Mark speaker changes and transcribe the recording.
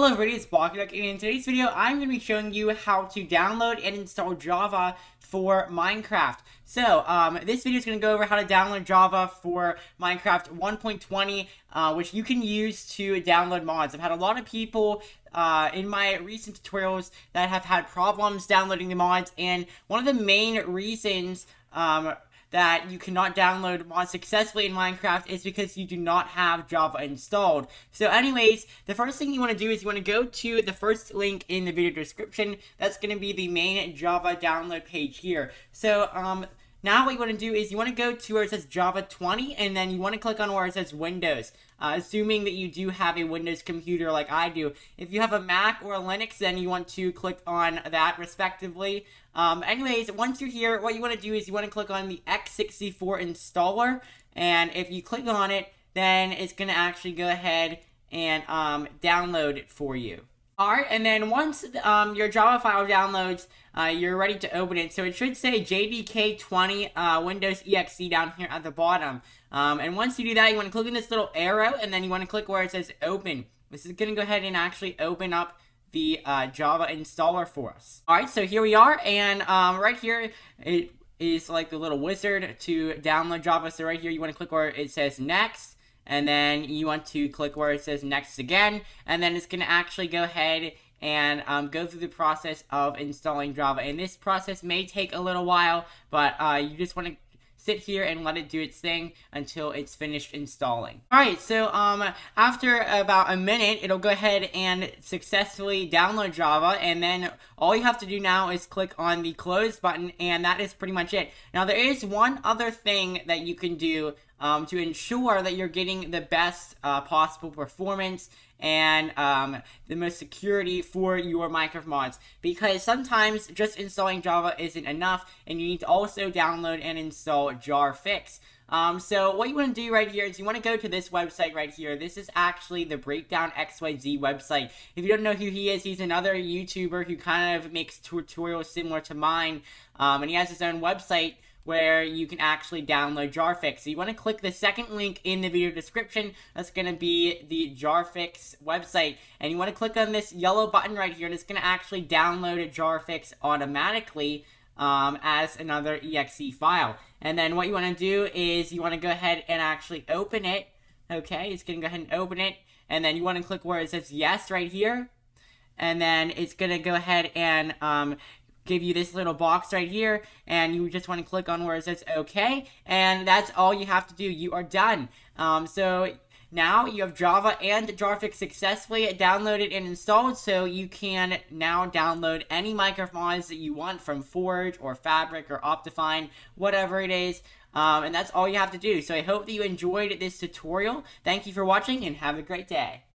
Speaker 1: Hello everybody, it's Blocky Duck, and in today's video, I'm going to be showing you how to download and install Java for Minecraft. So, um, this video is going to go over how to download Java for Minecraft 1.20, uh, which you can use to download mods. I've had a lot of people uh, in my recent tutorials that have had problems downloading the mods, and one of the main reasons um, that you cannot download mods successfully in Minecraft is because you do not have Java installed. So anyways, the first thing you want to do is you want to go to the first link in the video description. That's going to be the main Java download page here. So, um, now what you want to do is you want to go to where it says Java 20 and then you want to click on where it says Windows. Uh, assuming that you do have a Windows computer like I do. If you have a Mac or a Linux, then you want to click on that respectively. Um, anyways, once you're here, what you want to do is you want to click on the x64 installer. And if you click on it, then it's going to actually go ahead and um, download it for you. Alright, and then once um, your Java file downloads, uh, you're ready to open it. So it should say JDK20 uh, Windows EXE down here at the bottom. Um, and once you do that, you want to click on this little arrow, and then you want to click where it says Open. This is going to go ahead and actually open up the uh, Java installer for us. Alright, so here we are, and um, right here, it is like the little wizard to download Java. So right here, you want to click where it says Next and then you want to click where it says next again, and then it's going to actually go ahead and um, go through the process of installing Java. And this process may take a little while, but uh, you just want to sit here and let it do its thing until it's finished installing. Alright, so um, after about a minute, it'll go ahead and successfully download Java, and then all you have to do now is click on the close button, and that is pretty much it. Now, there is one other thing that you can do um, to ensure that you're getting the best uh, possible performance and um, the most security for your Minecraft mods. Because sometimes just installing Java isn't enough, and you need to also download and install Jarfix. Um, so what you want to do right here is you want to go to this website right here. This is actually the Breakdown XYZ website. If you don't know who he is, he's another YouTuber who kind of makes tutorials similar to mine, um, and he has his own website where you can actually download Jarfix. So you want to click the second link in the video description. That's going to be the Jarfix website. And you want to click on this yellow button right here, and it's going to actually download a Jarfix automatically um, as another exe file. And then what you want to do is you want to go ahead and actually open it. Okay, it's going to go ahead and open it. And then you want to click where it says yes right here and then it's going to go ahead and um, give you this little box right here and you just want to click on where it says okay and that's all you have to do you are done um, so now you have Java and Jarfix successfully downloaded and installed, so you can now download any mods that you want from Forge or Fabric or Optifine, whatever it is. Um, and that's all you have to do. So I hope that you enjoyed this tutorial. Thank you for watching and have a great day.